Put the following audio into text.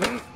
Mm-hmm.